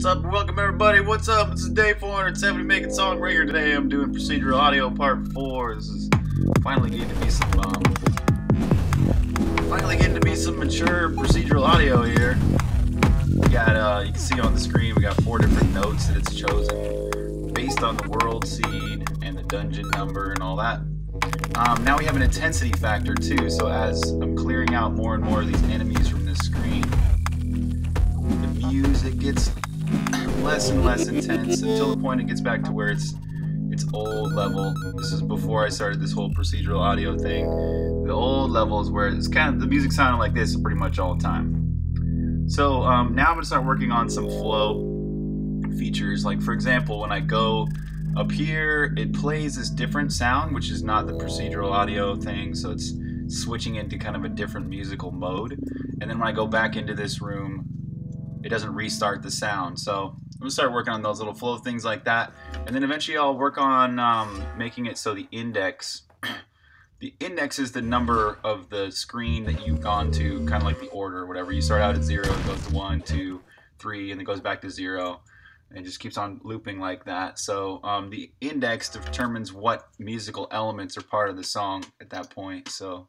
What's up? Welcome everybody. What's up? This is day 470 making Songbringer today. I'm doing procedural audio part four. This is finally getting to be some um, finally getting to be some mature procedural audio here. We got uh, you can see on the screen we got four different notes that it's chosen based on the world seed and the dungeon number and all that. Um, now we have an intensity factor too. So as I'm clearing out more and more of these enemies from this screen, the music gets less and less intense until the point it gets back to where it's it's old level. This is before I started this whole procedural audio thing. The old level is where it's kind of the music sounded like this pretty much all the time. So um, now I'm gonna start working on some flow features. Like for example, when I go up here, it plays this different sound, which is not the procedural audio thing. So it's switching into kind of a different musical mode. And then when I go back into this room, it doesn't restart the sound. So I'm gonna start working on those little flow things like that, and then eventually I'll work on um, making it so the index, the index is the number of the screen that you've gone to, kind of like the order or whatever. You start out at zero, it goes to one, two, three, and then goes back to zero, and just keeps on looping like that. So um, the index determines what musical elements are part of the song at that point. So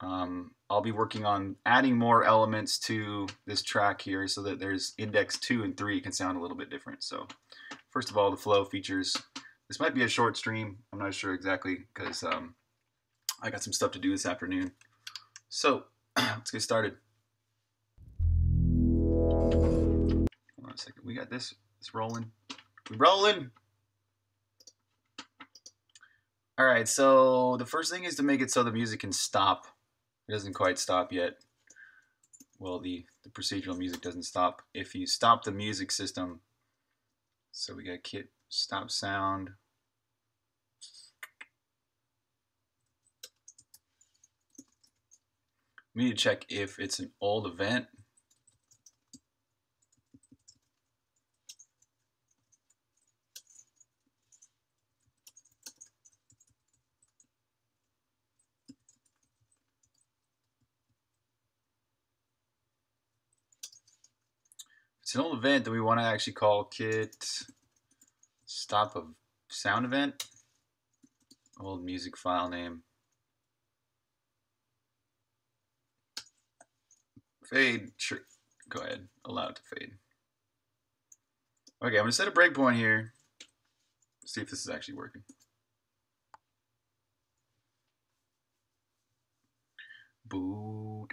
um, I'll be working on adding more elements to this track here so that there's index 2 and 3 can sound a little bit different. So first of all, the flow features. This might be a short stream. I'm not sure exactly because um, I got some stuff to do this afternoon. So let's get started. Hold on a second. We got this. It's rolling. We're rolling. All right, so the first thing is to make it so the music can stop it doesn't quite stop yet. Well, the, the procedural music doesn't stop. If you stop the music system, so we got kit stop sound. We need to check if it's an old event old event that we want to actually call kit stop a sound event. Old music file name. Fade, sure, go ahead, allow it to fade. Okay, I'm gonna set a breakpoint here. See if this is actually working. Boot.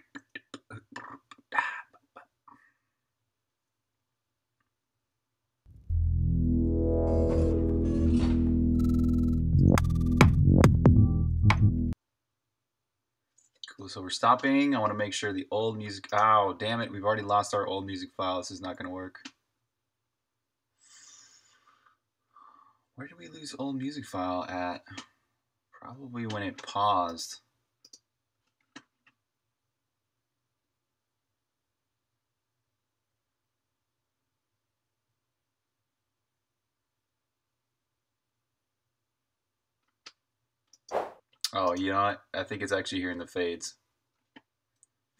So we're stopping. I want to make sure the old music, oh, damn it, we've already lost our old music file. This is not going to work. Where did we lose old music file at? Probably when it paused. Oh, you know what? I think it's actually here in the fades.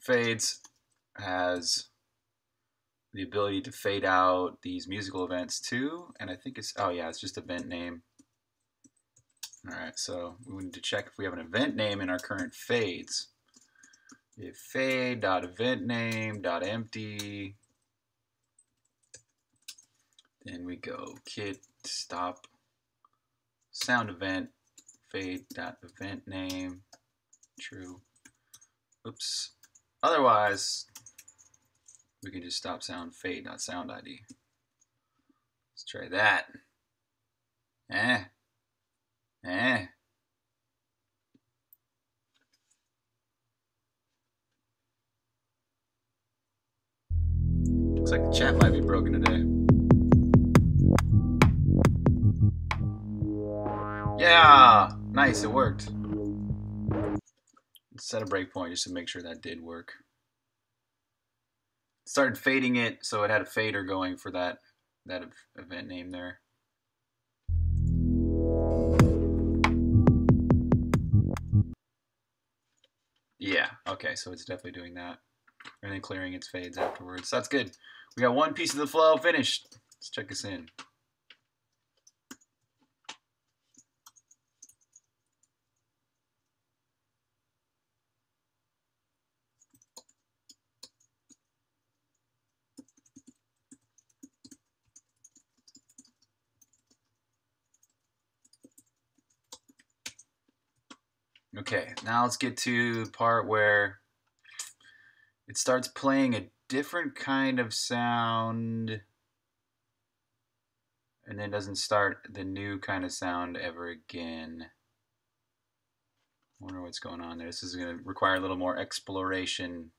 Fades has the ability to fade out these musical events too, and I think it's, oh yeah, it's just event name. All right, so we need to check if we have an event name in our current fades. If fade dot event name dot empty, then we go kit stop sound event fade dot event name true. Oops. Otherwise, we can just stop sound fade not sound ID. Let's try that. Eh. Eh. Looks like the chat might be broken today. Yeah! Nice, it worked. Set a breakpoint just to make sure that did work. Started fading it, so it had a fader going for that that event name there. Yeah, okay, so it's definitely doing that. And then clearing its fades afterwards. That's good. We got one piece of the flow finished. Let's check this in. Okay, now let's get to the part where it starts playing a different kind of sound and then doesn't start the new kind of sound ever again. wonder what's going on there. This is going to require a little more exploration.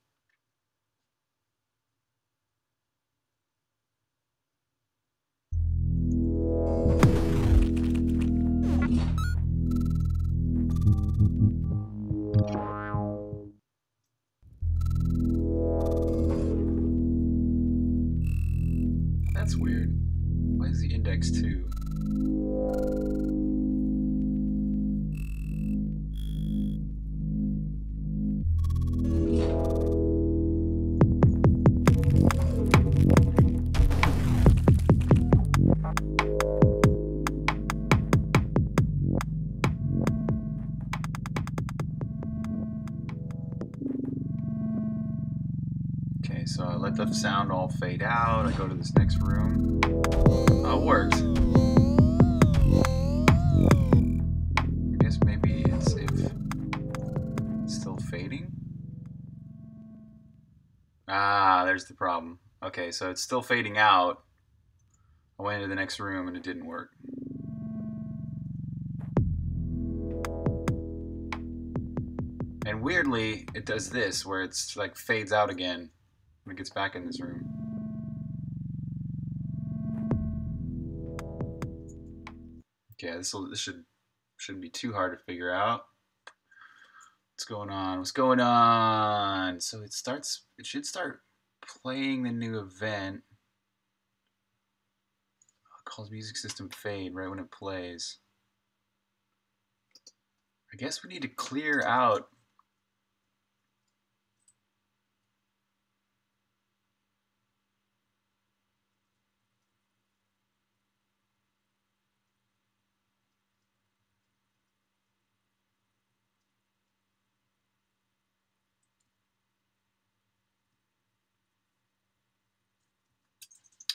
Why is the index 2? Okay, so I let the sound all fade out. I go to this next room. Worked. I guess maybe it's if it's still fading. Ah, there's the problem. Okay, so it's still fading out. I went into the next room and it didn't work. And weirdly, it does this where it's like fades out again when it gets back in this room. Okay, this this should shouldn't be too hard to figure out. What's going on? What's going on? So it starts. It should start playing the new event. Oh, it calls music system fade right when it plays. I guess we need to clear out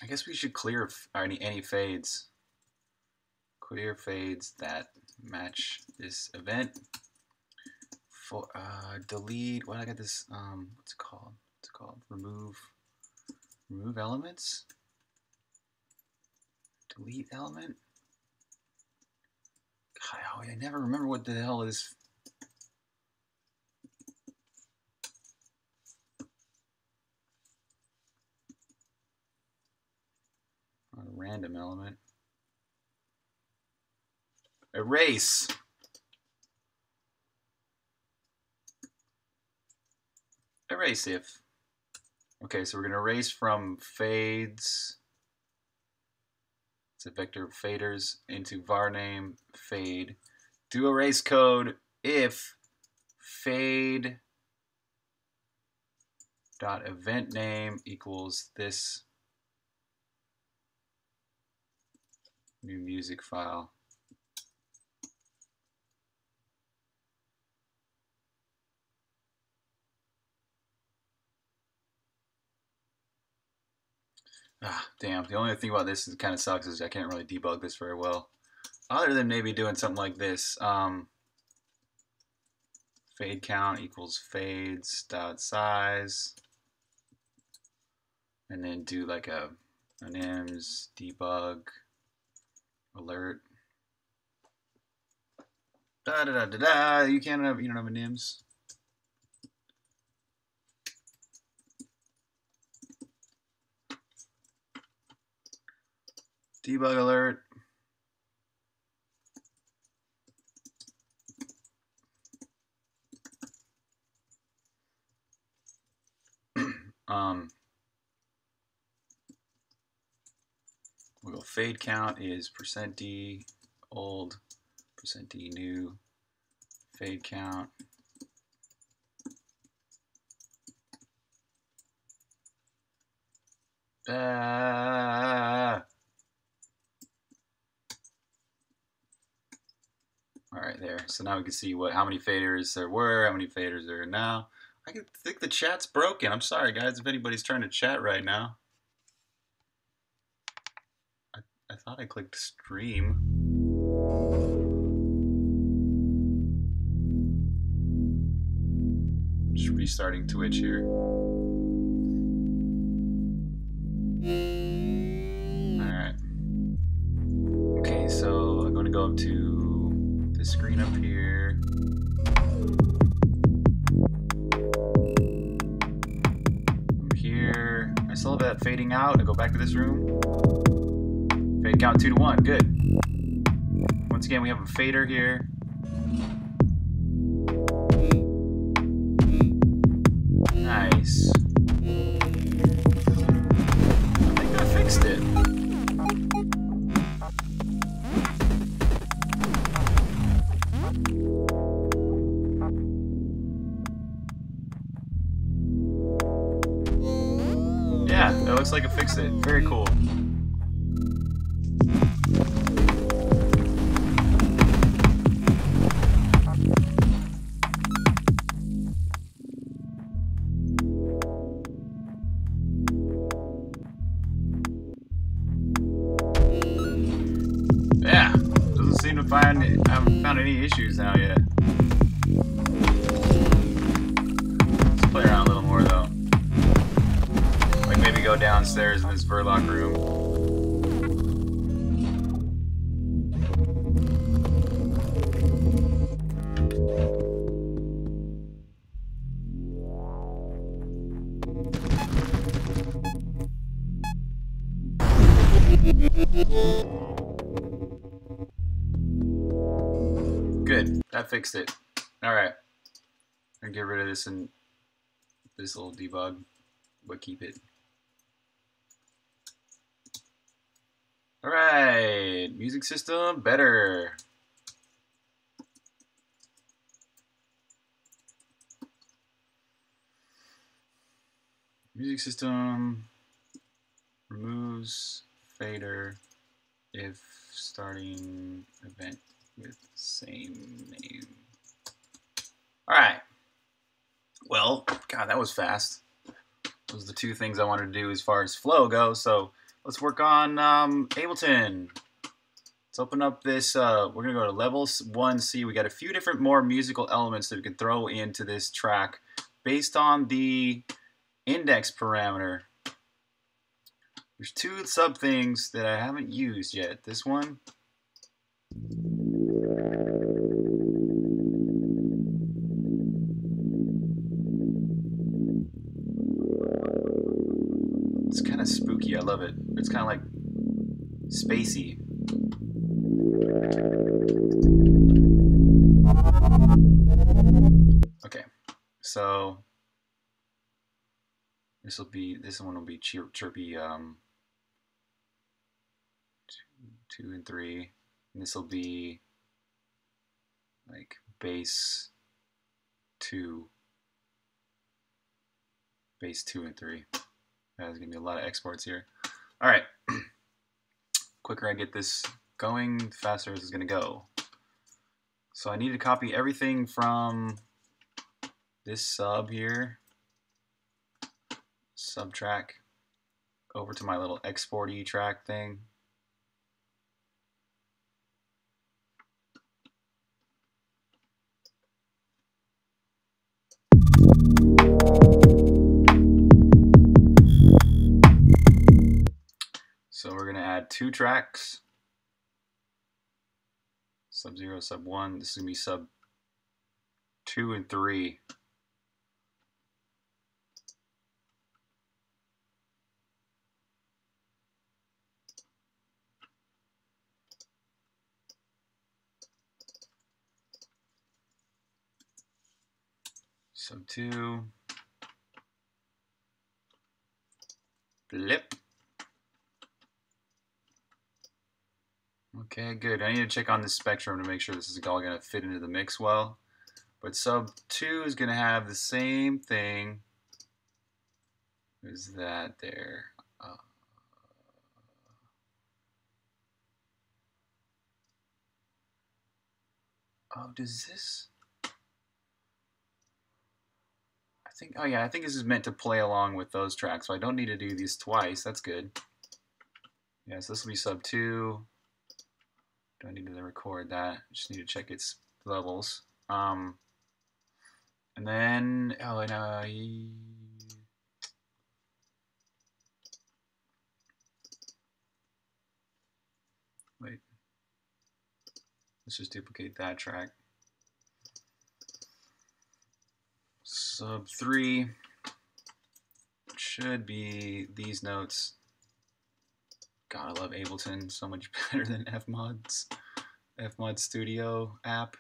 I guess we should clear any any fades. Clear fades that match this event. For uh, delete. What I got this? Um, what's it called? What's it called? Remove. Remove elements. Delete element. God, I never remember what the hell is random element. Erase. Erase if. Okay, so we're going to erase from fades. It's a vector of faders into var name fade. Do erase code if fade dot event name equals this new music file. Ah, damn. The only thing about this is kind of sucks is I can't really debug this very well. Other than maybe doing something like this. Um, fade count equals fades dot size. And then do like a an ims debug alert. Da da da da da. You can't have you don't have a NIMS. Debug alert. um, we'll fade count is percent %d old, percent %d new, fade count. Ah! all right, there. So now we can see what how many faders there were, how many faders there are now. I think the chat's broken. I'm sorry, guys, if anybody's trying to chat right now. I, thought I clicked stream. Just restarting Twitch here. Alright. Okay, so I'm going to go up to the screen up here. here. I still have that fading out. I go back to this room. Fade count 2 to 1. Good. Once again, we have a fader here. Good, that fixed it. All right, and get rid of this and this little debug, but keep it. All right, music system better. Music system removes fader if starting event with same name. All right. Well, God, that was fast. Those are the two things I wanted to do as far as flow goes. So let's work on um, Ableton. Let's open up this. Uh, we're going to go to level 1C. We got a few different more musical elements that we can throw into this track based on the index parameter. There's two sub things that I haven't used yet. This one. Kind of spooky. I love it. It's kind of like spacey. Okay, so this will be this one will be chir chirpy um, two, and three, and this will be like bass two, bass two and three. There's gonna be a lot of exports here. All right, quicker I get this going, faster this is gonna go. So I need to copy everything from this sub here, sub track, over to my little export E track thing. So we're gonna add two tracks, sub zero, sub one. This is gonna be sub two and three. Sub two. Blip. Okay, good. I need to check on this spectrum to make sure this is all going to fit into the mix well. But sub 2 is going to have the same thing as that there. Uh, Oh, does this? I think, oh yeah, I think this is meant to play along with those tracks, so I don't need to do these twice. That's good. Yeah, so this will be sub 2. Don't need to record that. Just need to check its levels. Um, and then, oh, and uh, wait. Let's just duplicate that track. Sub 3 should be these notes. God, I love Ableton so much better than Fmod's Fmod Studio app.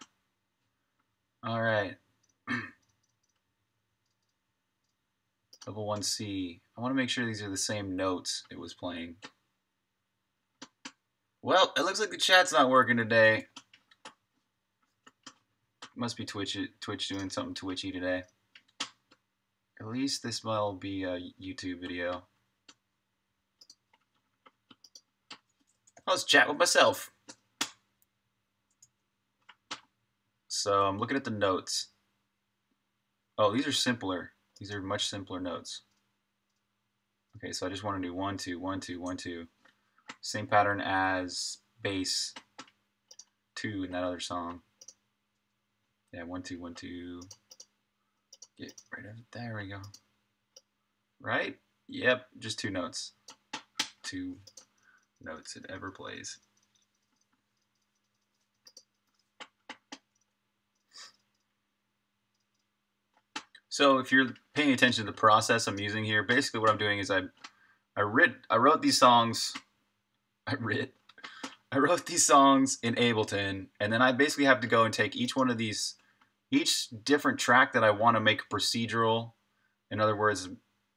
All right. Level 1C. I want to make sure these are the same notes it was playing. Well, it looks like the chat's not working today. Must be Twitch Twitch doing something twitchy today. At least this will be a YouTube video. Let's chat with myself. So I'm looking at the notes. Oh, these are simpler. These are much simpler notes. Okay, so I just want to do one, two, one, two, one, two. Same pattern as bass two in that other song. Yeah, one, two, one, two. Get right over there we go. Right? Yep, just two notes. Two notes it ever plays. So if you're paying attention to the process I'm using here, basically what I'm doing is I I writ I wrote these songs I writ I wrote these songs in Ableton and then I basically have to go and take each one of these each different track that I want to make procedural in other words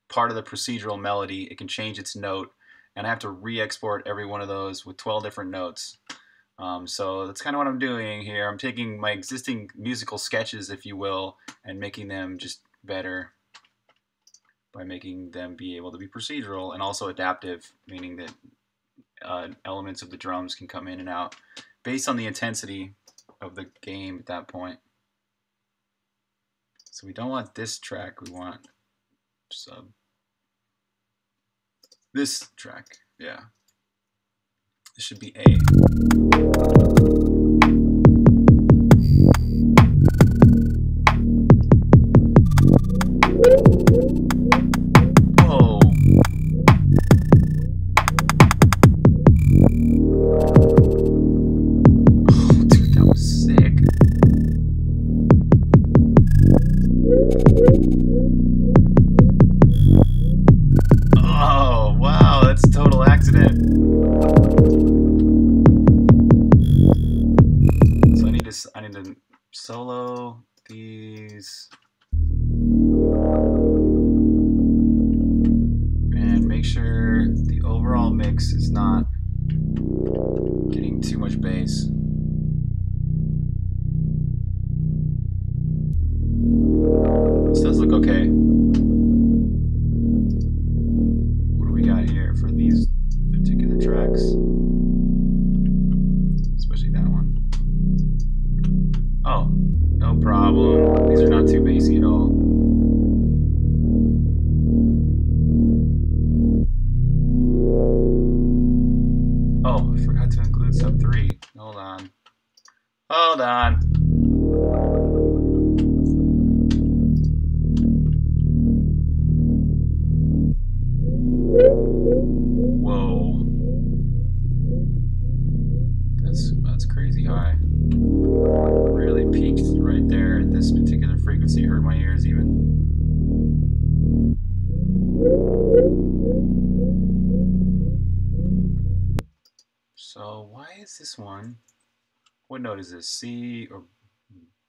part of the procedural melody it can change its note and I have to re-export every one of those with 12 different notes. Um, so that's kind of what I'm doing here. I'm taking my existing musical sketches, if you will, and making them just better by making them be able to be procedural and also adaptive, meaning that uh, elements of the drums can come in and out based on the intensity of the game at that point. So we don't want this track, we want sub this track, yeah. This should be A.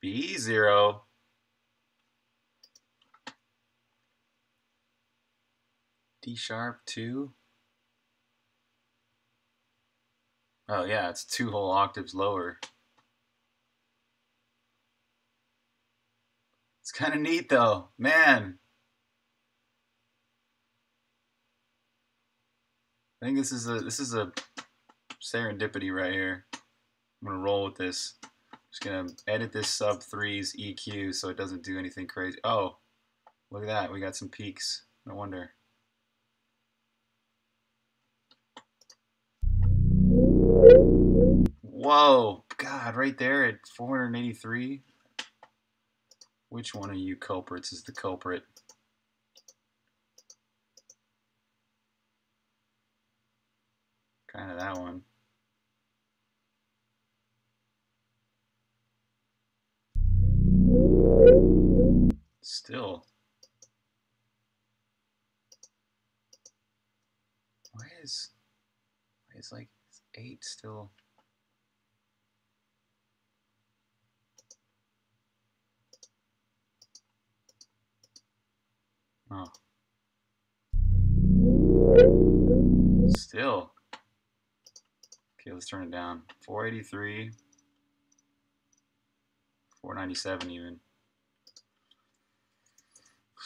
B0 D sharp 2 Oh yeah, it's two whole octaves lower. It's kind of neat though, man. I think this is a this is a serendipity right here. I'm gonna roll with this. Just gonna edit this sub threes EQ so it doesn't do anything crazy. Oh, look at that. We got some peaks. No wonder. Whoa, God, right there at 483. Which one of you culprits is the culprit? Kind of that one. Still. Why is, why is like eight still? Oh. Still. Okay, let's turn it down. 483. 497 even.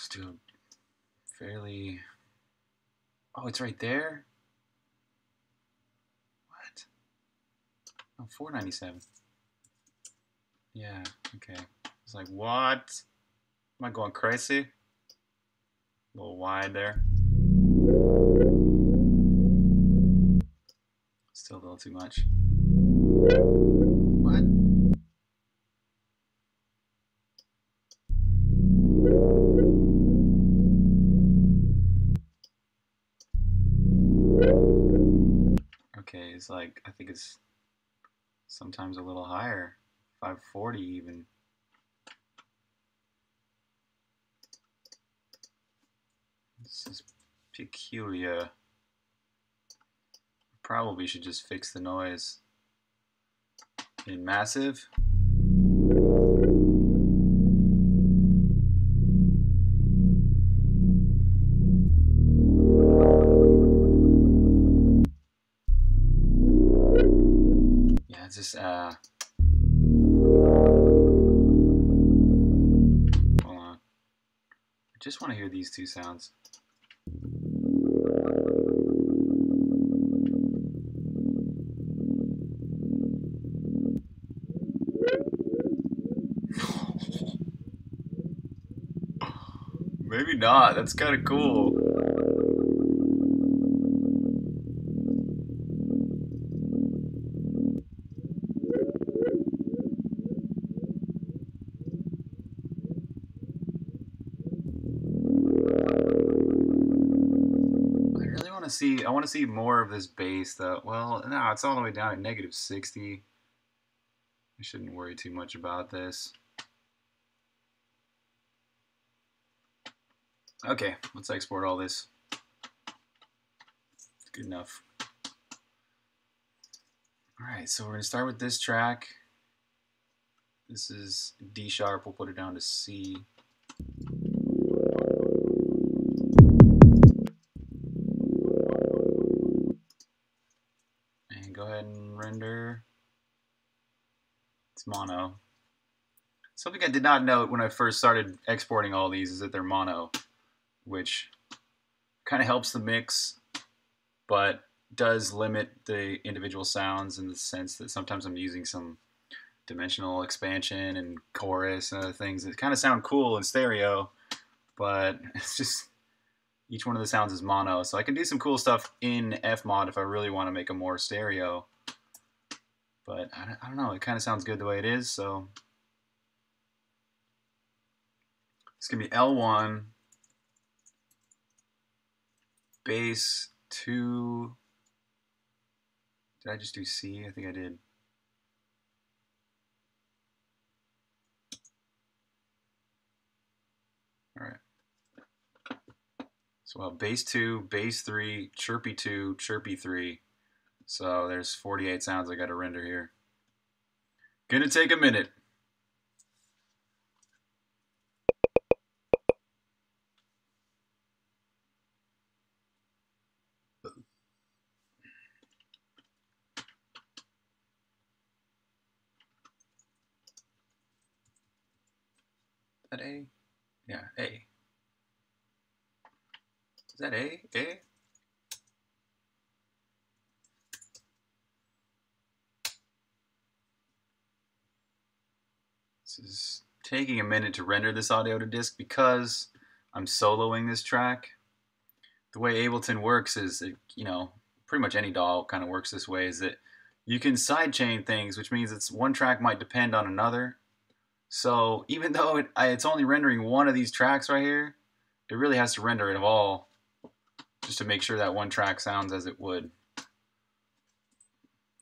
Still fairly... Oh, it's right there? What? Oh, 497. Yeah, okay. It's like, what? Am I going crazy? A little wide there. Still a little too much. What? It's like, I think it's sometimes a little higher. 540 even. This is peculiar. Probably should just fix the noise in massive. Just want to hear these two sounds. Maybe not. That's kind of cool. I want to see more of this bass though. Well, no, it's all the way down at negative 60. I shouldn't worry too much about this. Okay, let's export all this. Good enough. Alright, so we're going to start with this track. This is D sharp, we'll put it down to C. mono. Something I did not note when I first started exporting all these is that they're mono which kind of helps the mix, but does limit the individual sounds in the sense that sometimes I'm using some dimensional expansion and chorus and other things that kind of sound cool in stereo, but it's just each one of the sounds is mono. So I can do some cool stuff in Fmod if I really want to make a more stereo. But I don't, I don't know, it kind of sounds good the way it is, so it's going to be L1 bass two. Did I just do C? I think I did. All right. So well, bass two, bass three, chirpy two, chirpy three. So there's 48 sounds I got to render here. Gonna take a minute. that A? Yeah, A. Is that A? A? This is taking a minute to render this audio to disk because I'm soloing this track. The way Ableton works is, it, you know, pretty much any DAW kind of works this way, is that you can sidechain things, which means it's one track might depend on another. So even though it, it's only rendering one of these tracks right here, it really has to render it all just to make sure that one track sounds as it would.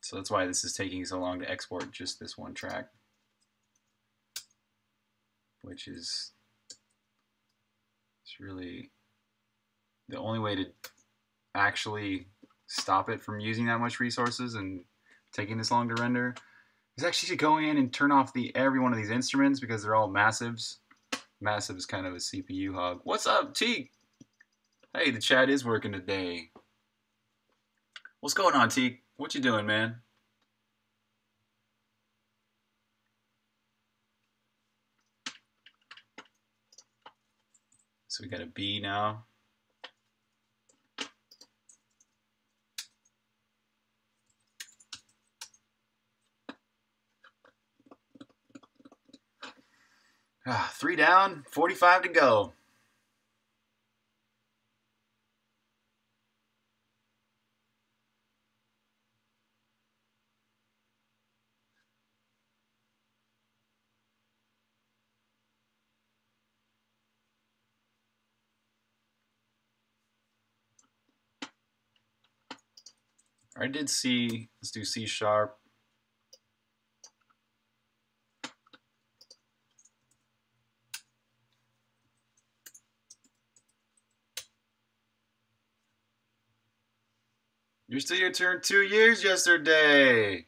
So that's why this is taking so long to export just this one track, which is it's really the only way to actually stop it from using that much resources and taking this long to render is actually to go in and turn off the every one of these instruments because they're all massives. Massive is kind of a CPU hog. What's up, Teak? Hey, the chat is working today. What's going on, Teak? What you doing, man? So we got a B now. Ah, three down, 45 to go. I did C, let's do C sharp. You're still your turn two years yesterday.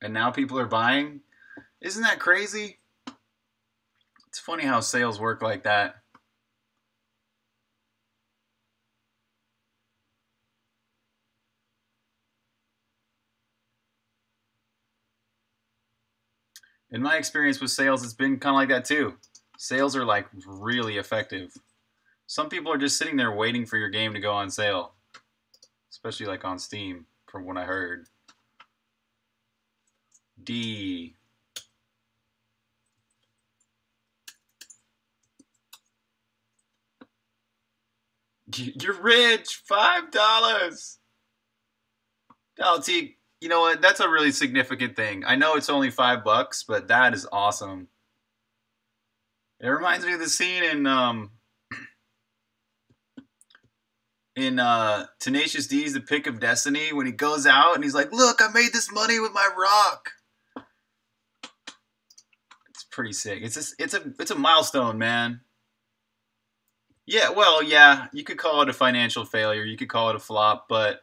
And now people are buying? Isn't that crazy? It's funny how sales work like that. In my experience with sales, it's been kind of like that too. Sales are like really effective. Some people are just sitting there waiting for your game to go on sale, especially like on Steam, from what I heard. D. You're rich. Five dollars. Take you know what? That's a really significant thing. I know it's only five bucks, but that is awesome. It reminds me of the scene in um in uh Tenacious D's The Pick of Destiny when he goes out and he's like, "Look, I made this money with my rock." It's pretty sick. It's a, it's a it's a milestone, man. Yeah, well, yeah, you could call it a financial failure. You could call it a flop, but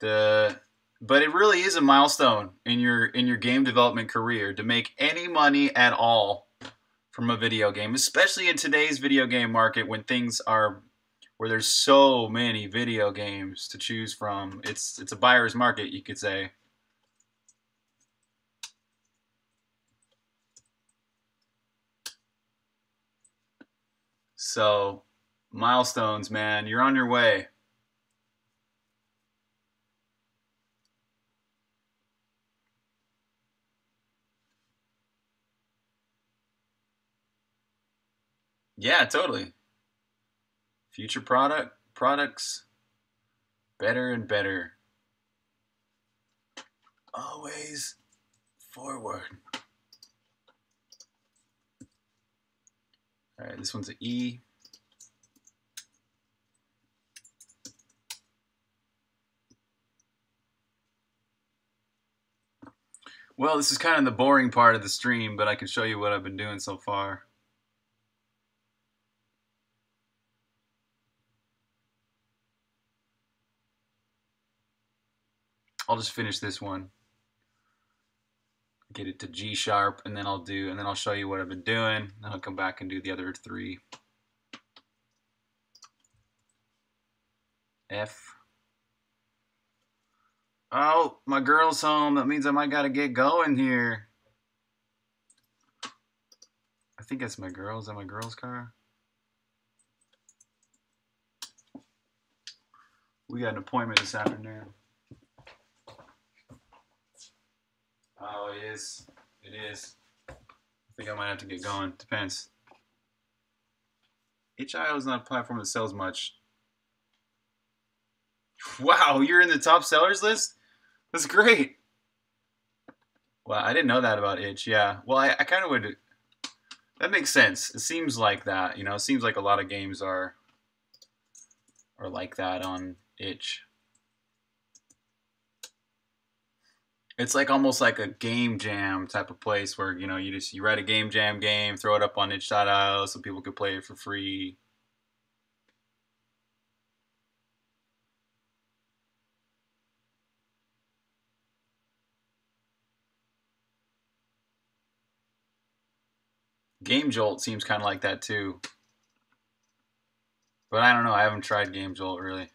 the but it really is a milestone in your in your game development career to make any money at all from a video game, especially in today's video game market when things are where there's so many video games to choose from. It's it's a buyer's market, you could say. So, milestones, man, you're on your way. Yeah, totally. Future product products better and better. Always forward. All right, this one's an E. Well, this is kind of the boring part of the stream, but I can show you what I've been doing so far. I'll just finish this one. Get it to G sharp, and then I'll do, and then I'll show you what I've been doing. Then I'll come back and do the other three. F. Oh, my girl's home. That means I might gotta get going here. I think that's my girl. Is that my girl's car? We got an appointment this afternoon. Oh, it is. It is. I think I might have to get going. Depends. itch.io is not a platform that sells much. Wow, you're in the top sellers list? That's great. Well, I didn't know that about itch. Yeah. Well, I, I kind of would. That makes sense. It seems like that. You know, it seems like a lot of games are are like that on itch. It's like almost like a game jam type of place where you know you just you write a game jam game, throw it up on itch.io so people could play it for free. Game Jolt seems kind of like that too. But I don't know. I haven't tried Game Jolt really.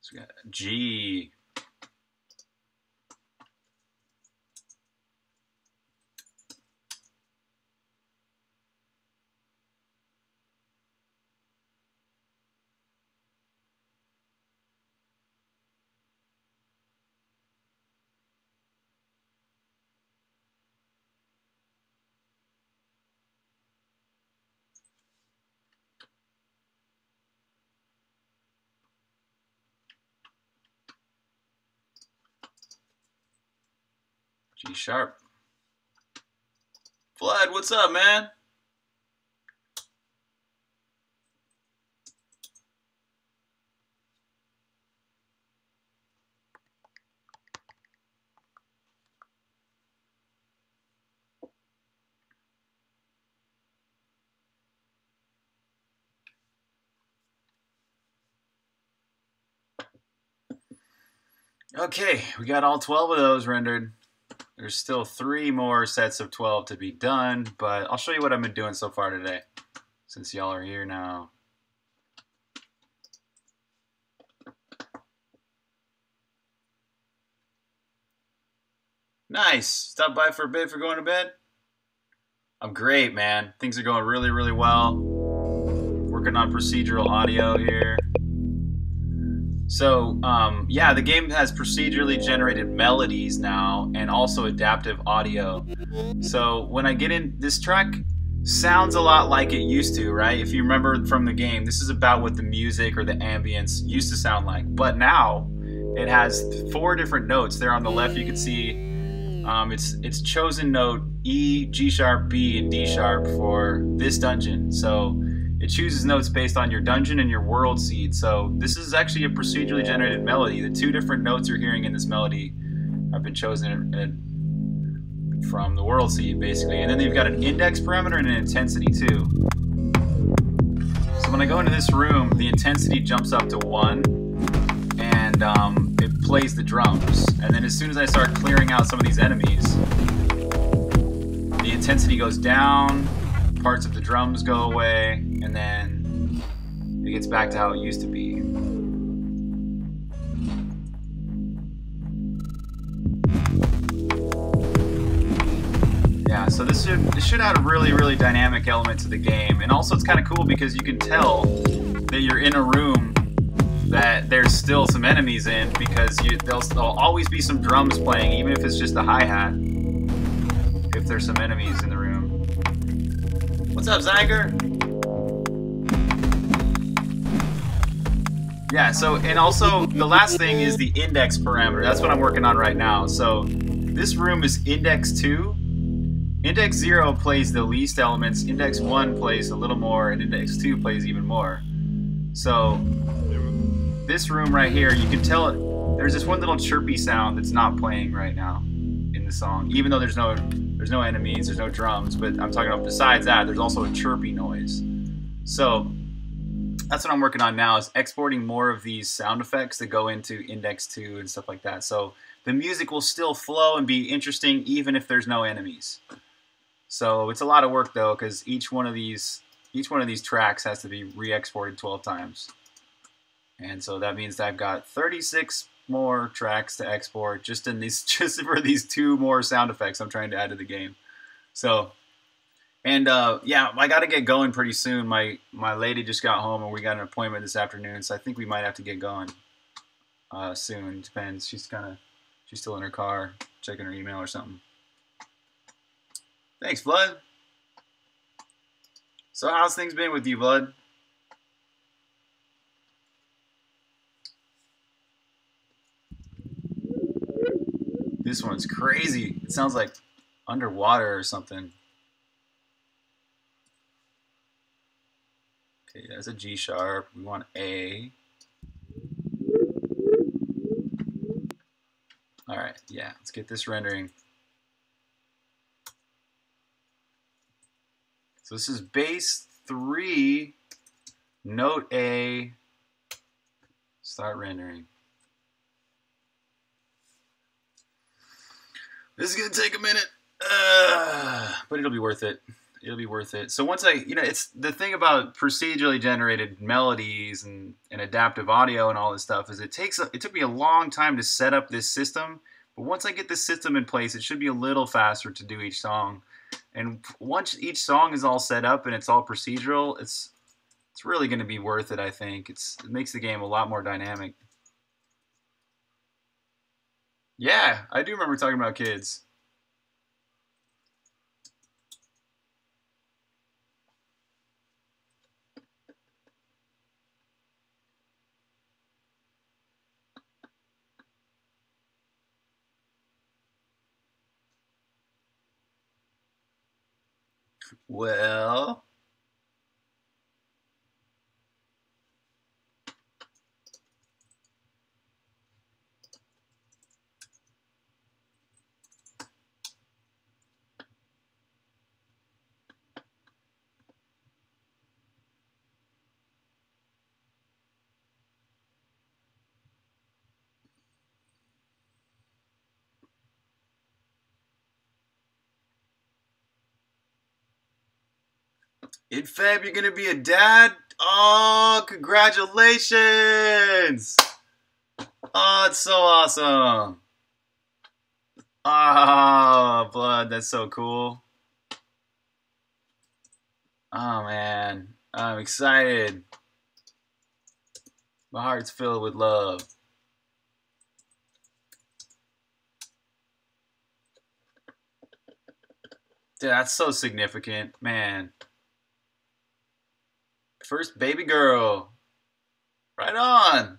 So we got G. G sharp. Flood, what's up, man? Okay, we got all 12 of those rendered. There's still three more sets of 12 to be done, but I'll show you what I've been doing so far today, since y'all are here now. Nice. Stop by for a bit for going to bed. I'm great, man. Things are going really, really well. Working on procedural audio here. So, um, yeah, the game has procedurally generated melodies now and also adaptive audio. So, when I get in, this track sounds a lot like it used to, right? If you remember from the game, this is about what the music or the ambience used to sound like. But now it has four different notes. There on the left, you can see um, it's it's chosen note E, G sharp, B, and D sharp for this dungeon. So it chooses notes based on your dungeon and your world seed. So this is actually a procedurally generated melody. The two different notes you're hearing in this melody have been chosen from the world seed, basically. And then they've got an index parameter and an intensity too. So when I go into this room, the intensity jumps up to one, and um, it plays the drums. And then as soon as I start clearing out some of these enemies, the intensity goes down, parts of the drums go away, and then it gets back to how it used to be. Yeah, so this should this should add a really really dynamic element to the game, and also it's kind of cool because you can tell that you're in a room that there's still some enemies in because you, there'll, there'll always be some drums playing, even if it's just a hi hat. If there's some enemies in the room. What's up, Zyger? Yeah, so, and also, the last thing is the index parameter. That's what I'm working on right now. So, this room is index 2. Index 0 plays the least elements, index 1 plays a little more, and index 2 plays even more. So, this room right here, you can tell it, there's this one little chirpy sound that's not playing right now in the song, even though there's no there's no enemies, there's no drums, but I'm talking about besides that, there's also a chirpy noise. So that's what I'm working on now is exporting more of these sound effects that go into Index 2 and stuff like that. So the music will still flow and be interesting even if there's no enemies. So it's a lot of work though because each one of these each one of these tracks has to be re-exported 12 times. And so that means that I've got 36 more tracks to export just in these just for these two more sound effects I'm trying to add to the game. So and uh, yeah, I got to get going pretty soon. My my lady just got home and we got an appointment this afternoon, so I think we might have to get going uh, soon. Depends. She's kind of she's still in her car checking her email or something. Thanks, Blood. So how's things been with you, Blood? This one's crazy. It sounds like underwater or something. That's a G sharp. We want A. All right, yeah, let's get this rendering. So this is bass three, note A, start rendering. This is gonna take a minute, uh, but it'll be worth it. It'll be worth it. So once I, you know, it's the thing about procedurally generated melodies and, and adaptive audio and all this stuff is it takes, a, it took me a long time to set up this system. But once I get this system in place, it should be a little faster to do each song. And once each song is all set up and it's all procedural, it's it's really going to be worth it. I think it's it makes the game a lot more dynamic. Yeah, I do remember talking about kids. Well, In Feb, you're gonna be a dad. Oh, congratulations! Oh, it's so awesome. Oh, blood, that's so cool. Oh man, I'm excited. My heart's filled with love. Dude, that's so significant, man. First baby girl. Right on.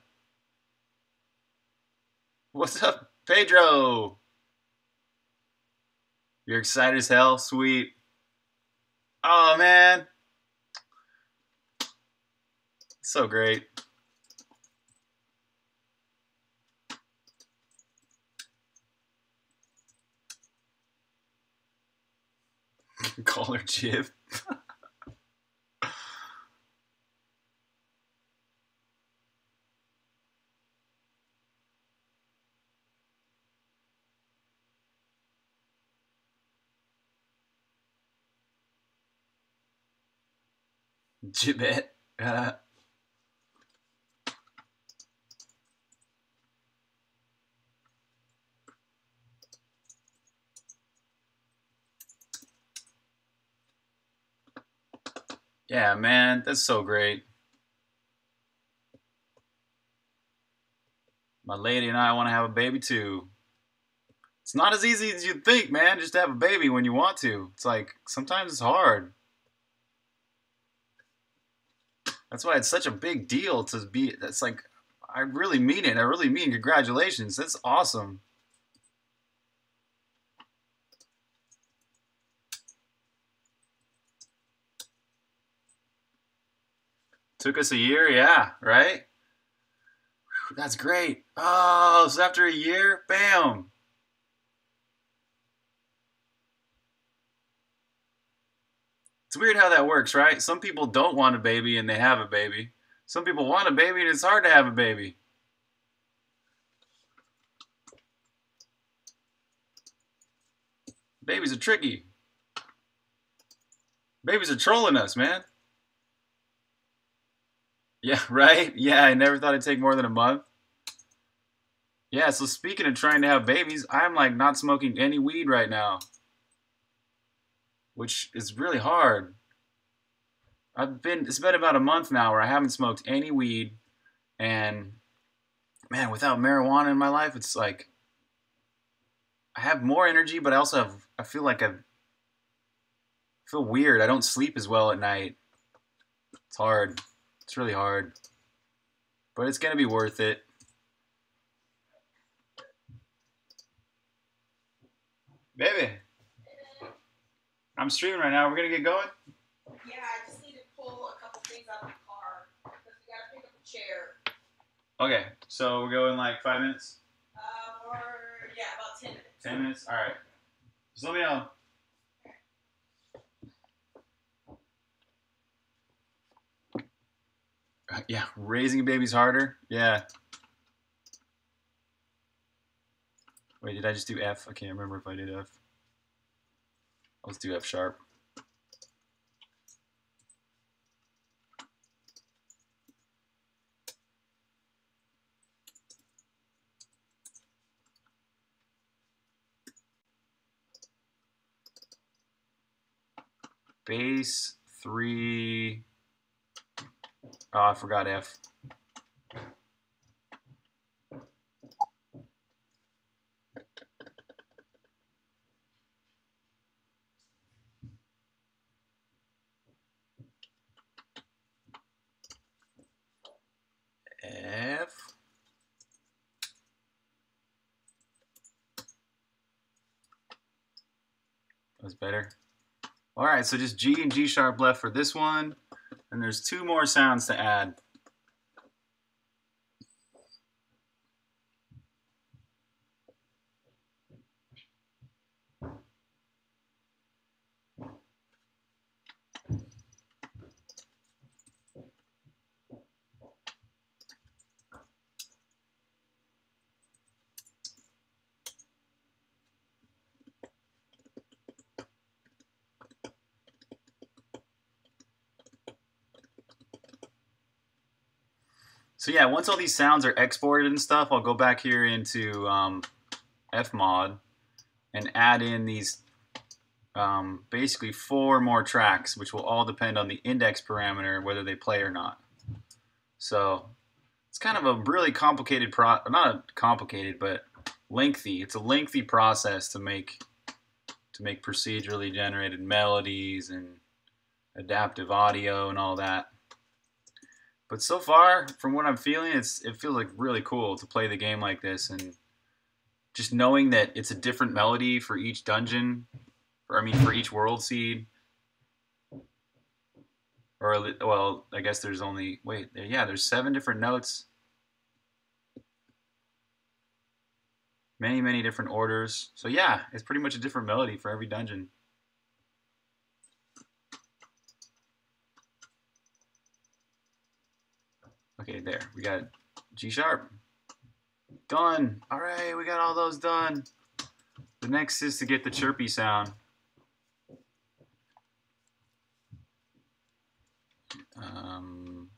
What's up, Pedro? You're excited as hell? Sweet. Oh, man. So great. Call her Jib. Gibbet. Uh, yeah, man, that's so great. My lady and I want to have a baby too. It's not as easy as you'd think, man, just to have a baby when you want to. It's like sometimes it's hard. That's why it's such a big deal to be. That's like, I really mean it. I really mean congratulations. That's awesome. Took us a year, yeah, right? That's great. Oh, so after a year, bam. Weird how that works, right? Some people don't want a baby and they have a baby. Some people want a baby and it's hard to have a baby. Babies are tricky. Babies are trolling us, man. Yeah, right? Yeah, I never thought it'd take more than a month. Yeah, so speaking of trying to have babies, I'm like not smoking any weed right now which is really hard. I've been it's been about a month now where I haven't smoked any weed and man, without marijuana in my life, it's like I have more energy, but I also have I feel like I've feel weird. I don't sleep as well at night. It's hard. It's really hard. But it's going to be worth it. Baby. I'm streaming right now. We're going to get going? Yeah, I just need to pull a couple things out of the car. Because we got to pick up a chair. Okay, so we're going like five minutes? Uh, or, yeah, about 10 minutes. 10 minutes? All right. Just let me know. Uh, Yeah, raising a baby's harder. Yeah. Wait, did I just do F? I can't remember if I did F. Let's do F sharp. Bass three. Oh, I forgot. F. That's better. All right, so just G and G sharp left for this one. And there's two more sounds to add. So yeah, once all these sounds are exported and stuff, I'll go back here into um, Fmod and add in these um, basically four more tracks, which will all depend on the index parameter, whether they play or not. So it's kind of a really complicated pro, not complicated, but lengthy. It's a lengthy process to make to make procedurally generated melodies and adaptive audio and all that. But so far, from what I'm feeling, it's it feels like really cool to play the game like this, and just knowing that it's a different melody for each dungeon, or I mean for each world seed. Or well, I guess there's only wait, yeah, there's seven different notes. Many, many different orders. So yeah, it's pretty much a different melody for every dungeon. Okay, there. We got G sharp. Done. All right, we got all those done. The next is to get the chirpy sound. Um,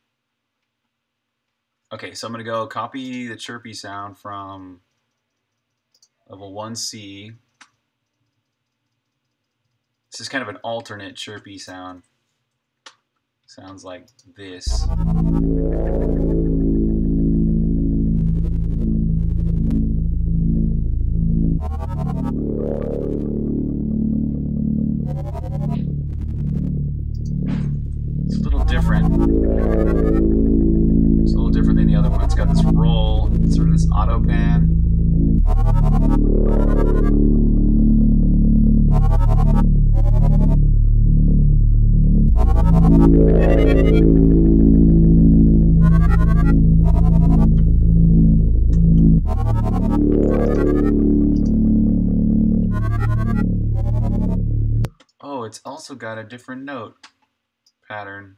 okay, so I'm going to go copy the chirpy sound from level 1C. This is kind of an alternate chirpy sound. Sounds like this. Different note pattern.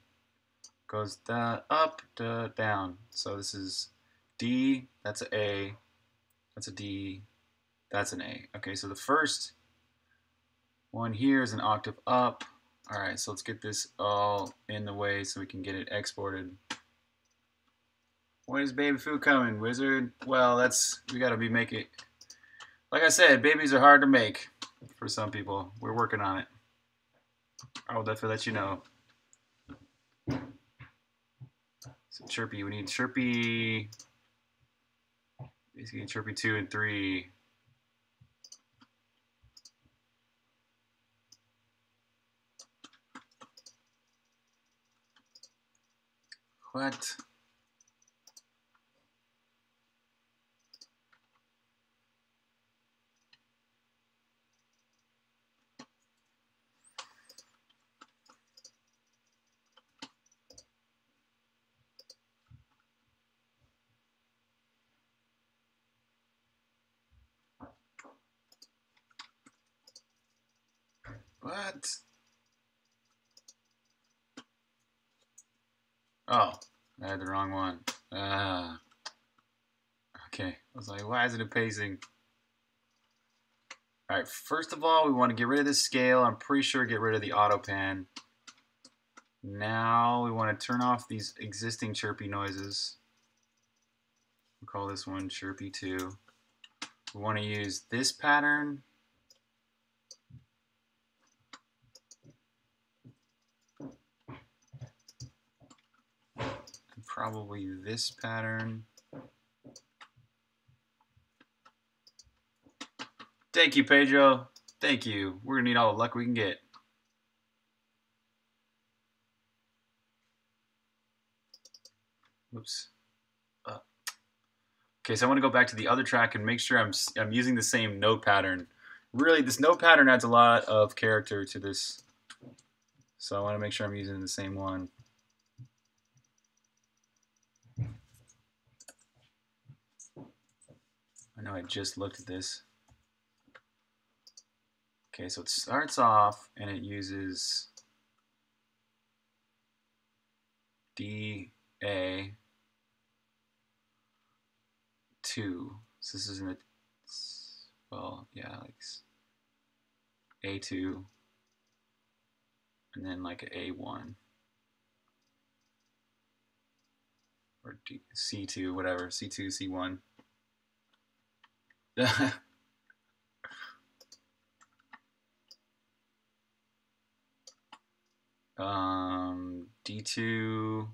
Goes da, up, da, down. So this is D, that's a A, that's a D, that's an A. Okay, so the first one here is an octave up. All right, so let's get this all in the way so we can get it exported. When is baby food coming, wizard? Well, that's, we gotta be making, like I said, babies are hard to make for some people. We're working on it. I'll definitely let you know. So Chirpy, we need Chirpy, basically Chirpy 2 and 3. What? What? Oh, I had the wrong one. Ah. Okay. I was like, why isn't it pacing? All right, first of all, we want to get rid of this scale. I'm pretty sure get rid of the auto pan. Now we want to turn off these existing chirpy noises. We'll call this one chirpy 2. We want to use this pattern probably this pattern. Thank you, Pedro. Thank you. We're going to need all the luck we can get. Oops. Uh. Okay, so I want to go back to the other track and make sure I'm, I'm using the same note pattern. Really, this note pattern adds a lot of character to this. So I want to make sure I'm using the same one. I know I just looked at this. Okay, so it starts off and it uses D A 2. So this is in the, well, yeah, like A2 and then like A1 or D, C2, whatever, C2, C1. um, D2,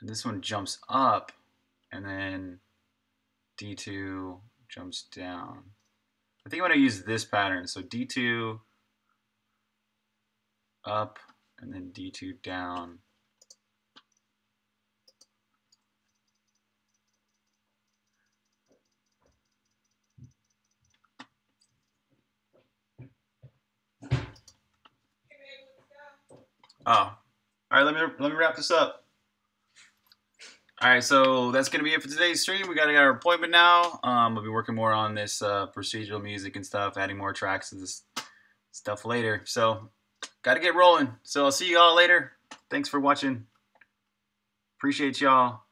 and this one jumps up, and then D2 jumps down. I think I'm going to use this pattern. So D2 up, and then D2 down. Oh, all right. Let me let me wrap this up. All right, so that's gonna be it for today's stream. We gotta get our appointment now. Um, we'll be working more on this uh, procedural music and stuff, adding more tracks to this stuff later. So, gotta get rolling. So I'll see you all later. Thanks for watching. Appreciate y'all.